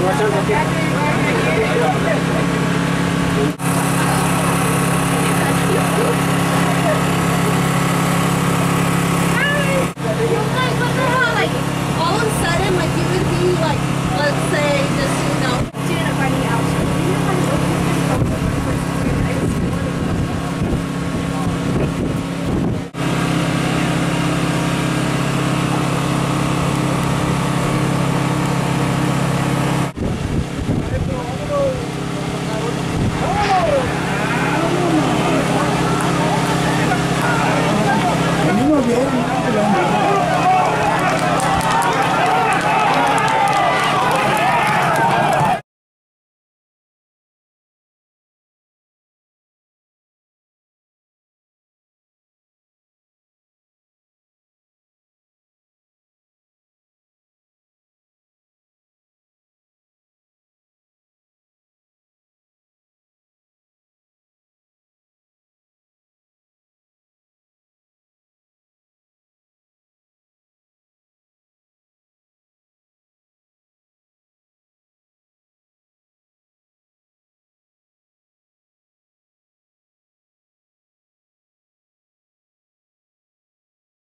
分かった?